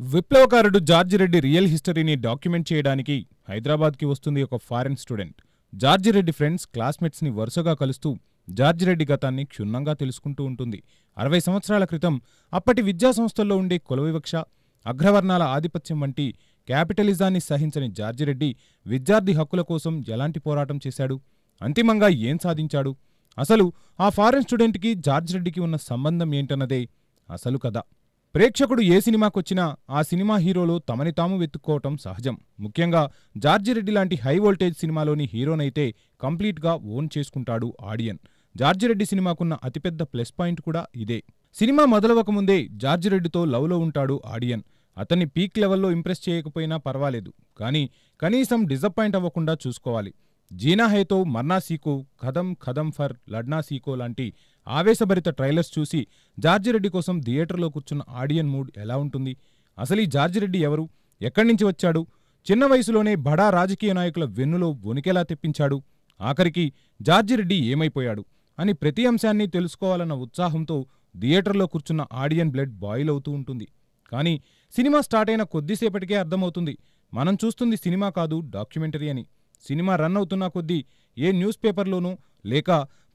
విప్లవకారుడు George Reddy real హిస్టరీని document చేయడానికి హైదరాబాద్కి వస్తుంది ఒక foreign student. George Reddy friends క్లాస్మేట్స్ని వరుసగా కలుస్తూ జార్జ్ రెడ్డి గతాన్ని క్షుణ్ణంగా తెలుసుకుంటూ ఉంటుంది. అరవై సంవత్సరాల క్రితం అప్పటి విద్యా సంస్థల్లో ఉండే కుల వివక్ష అగ్రవర్ణాల ఆధిపత్యం వంటి క్యాపిటలిజాన్ని సహించని జార్జి రెడ్డి విద్యార్థి హక్కుల కోసం ఎలాంటి పోరాటం చేశాడు? అంతిమంగా ఏం సాధించాడు? అసలు ఆ ఫారెన్ స్టూడెంట్కి జార్జ్ రెడ్డికి ఉన్న సంబంధం ఏంటన్నదే అసలు కదా ప్రేక్షకుడు ఏ సినిమాకొచ్చినా ఆ సినిమా హీరోలు తమని తాము వెతుక్కోవటం సహజం. ముఖ్యంగా జార్జిరెడ్డి లాంటి హై వోల్టేజ్ సినిమాలోని హీరోనైతే కంప్లీట్గా ఓన్ చేసుకుంటాడు ఆడియన్. జార్జిరెడ్డి సినిమాకున్న అతిపెద్ద ప్లస్ పాయింట్ కూడా ఇదే. సినిమా మొదలవకముందే జార్జిరెడ్డితో లవ్లో ఉంటాడు ఆడియన్. అతన్ని పీక్ లెవెల్లో ఇంప్రెస్ చేయకపోయినా పర్వాలేదు. కానీ కనీసం డిసప్పాయింట్ అవ్వకుండా చూసుకోవాలి. జీనా హేతో మర్నా సీకో ఖదం ఖదం ఫర్ లడ్నా సీకో లాంటి ఆవేశభరిత ట్రైలర్స్ చూసి జార్జిరెడ్డి కోసం థియేటర్లో కూర్చున్న ఆడియన్ మూడ్ ఎలా ఉంటుంది? అసలు ఈ జార్జిరెడ్డి ఎవరు? ఎక్కడి నుంచి వచ్చాడు? చిన్న వయసులోనే బడా రాజకీయ నాయకుల వెన్నులో వణికెలా తెప్పించాడు? ఆఖరికి జార్జిరెడ్డి ఏమైపోయాడు? అని ప్రతి అంశాన్ని తెలుసుకోవాలన్న ఉత్సాహంతో థియేటర్లో కూర్చున్న ఆడియన్ బ్లడ్ బాయిల్ అవుతూ ఉంటుంది. కానీ సినిమా స్టార్ట్ అయిన కొద్దిసేపటికే అర్థమవుతుంది. మనం చూస్తుంది సినిమా కాదు డాక్యుమెంటరీ అని. సినిమా రన్ అవుతున్న కొద్దీ ఏ న్యూస్ పేపర్లోనూ లేక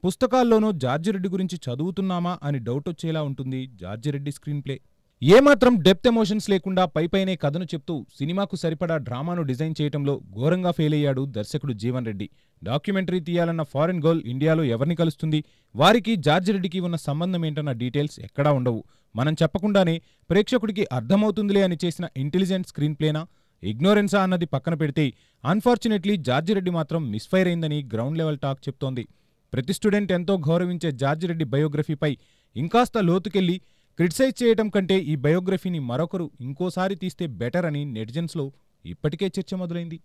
పుస్తకాల్లోనూ జార్జిరెడ్డి గురించి చదువుతున్నామా అని డౌట్ వచ్చేలా ఉంటుంది జార్జిరెడ్డి స్క్రీన్ ప్లే ఏమాత్రం డెప్త్ ఎమోషన్స్ లేకుండా పైపైనే కథను చెప్తూ సినిమాకు సరిపడా డ్రామాను డిజైన్ చేయటంలో ఘోరంగా ఫెయిల్ అయ్యాడు దర్శకుడు జీవన్ రెడ్డి. డాక్యుమెంటరీ తీయాలన్న ఫారెన్ గర్ల్ ఇండియాలో ఎవరిని కలుస్తుంది? వారికి జార్జిరెడ్డికి ఉన్న సంబంధం ఏంటన్న డీటెయిల్స్ ఎక్కడా ఉండవు. మనం చెప్పకుండానే ప్రేక్షకుడికి అర్థమవుతుందిలే అని చేసిన ఇంటెలిజెంట్ స్క్రీన్ ప్లేనా ఇగ్నోరెన్సా అన్నది పక్కన పెడితే అన్ఫార్చునేట్లీ జార్జిరెడ్డి మాత్రం మిస్ఫైర్ అయిందని గ్రౌండ్ లెవెల్ టాక్ చెప్తోంది. ప్రతి స్టూడెంట్ ఎంతో గౌరవించే జార్జిరెడ్డి బయోగ్రఫీపై ఇంకాస్త లోతుకెళ్ళి క్రిటిసైజ్ చేయటం కంటే ఈ బయోగ్రఫీని మరొకరు ఇంకోసారి తీస్తే బెటర్ అని నెటిజన్స్లో ఇప్పటికే చర్చ మొదలైంది.